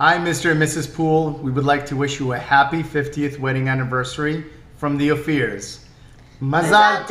Hi, Mr. and Mrs. Poole. We would like to wish you a happy 50th wedding anniversary from the Offirs. Mazal